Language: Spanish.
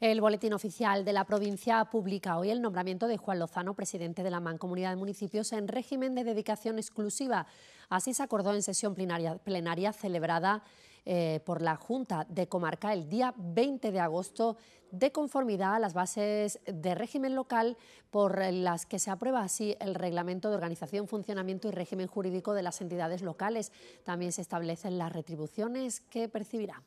El Boletín Oficial de la provincia publica hoy el nombramiento de Juan Lozano, presidente de la Mancomunidad de Municipios, en régimen de dedicación exclusiva. Así se acordó en sesión plenaria, celebrada eh, por la Junta de Comarca el día 20 de agosto, de conformidad a las bases de régimen local por las que se aprueba así el reglamento de organización, funcionamiento y régimen jurídico de las entidades locales. También se establecen las retribuciones que percibirá.